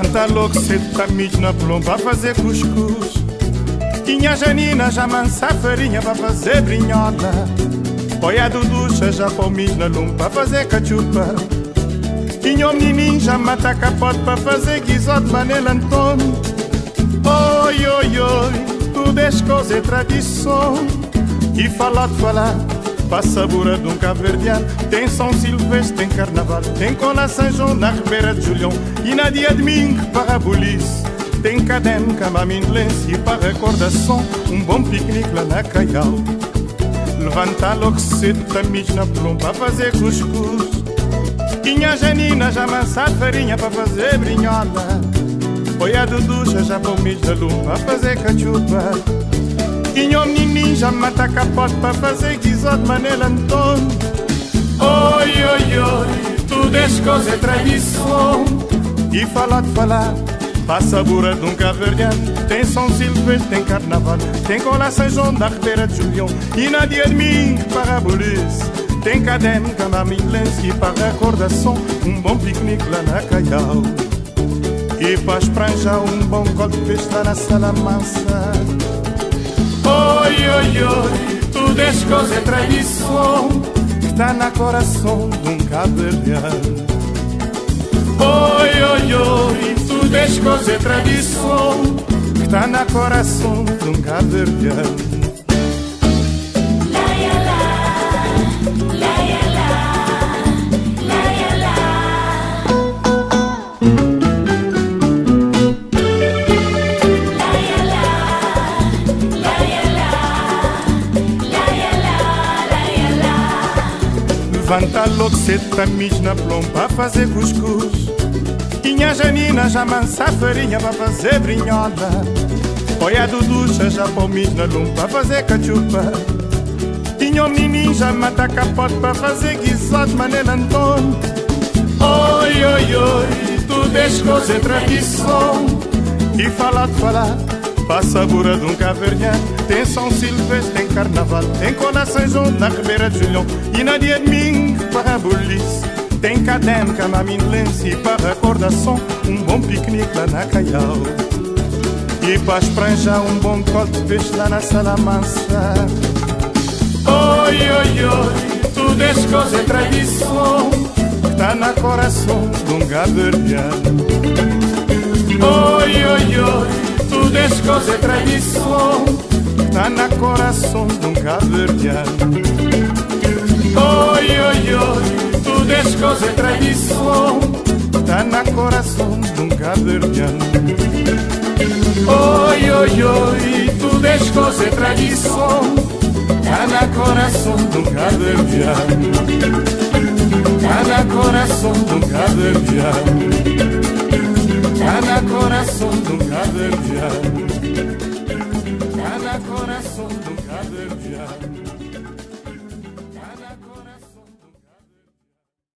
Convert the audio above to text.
Levanta logo cedo, tá na plomba fazer cuscuz. Tinha Janina já mansa farinha pra fazer brinhola. Olha a Duducha já palmis na lum pra fazer cachupa. Tinha o já mata capote pra fazer guisote manela Antônio. Oi, oi, oi, tudo é coisa e tradição. E falar falar Passa bura de um caverdiano Tem São Silvestre, tem Carnaval Tem Cola São João na Ribeira de Julião. E na dia de domingo para a bolice Tem caderno, camaminlense E para recordação Um bom piquenique lá na Caial. Levanta logo cedo tamis na plomba Para fazer cuscuz. Tinha Janina já farinha Para fazer brinhola. Foi a já para o da Para fazer cachupa Menino já mata capote para fazer guisote Manela Antônio Oi, oi, oi, tudo é coisa é tradição. E falar de falar, passa a bura de um caverdiano Tem São Silvestre, tem Carnaval Tem Cola São João da Ribeira de Julião. E na dia de mim, para a polícia Tem caderno, camamilense E para recordação, um bom piquenique lá na Caial. E para espranja, um bom copo de peixe lá na sala mansa Oi, oi, oi, é coisa tradição que está na coração de um caverdiano. Oi, oi, oi, é coisa tradição que está na coração de um caverdiano. Levanta logo cedo tamis na plomba para fazer cuscuz. Tinha Janina já mansa farinha para fazer brinhola. Foi a Duducha já palmis na lum para fazer cachupa. Tinha o menino já mata capote para fazer guisado Manela Antônio Oi, oi, oi, tudo é coisa tradição E falar de falar Passa a bura de um caverdiano Tem São Silvestre, tem Carnaval Tem Cola São João na Ribeira de Julião. E na dia de domingo para a Tem caderno, camaminlense E para recordação Um bom piquenique lá na Caial. E para espranja um bom colte de peixe lá na sala mansa. Oi, oi, oi, tudo é é tradição Está na coração de um caverdiano coisa é tradição Está na coração de um caverdiano Oi, oi, oi, tudo coisa é tradição Está na coração de um caverdiano Oi, oi, oi, tudo é coisa é tradição Cada coração de um Cada coração de um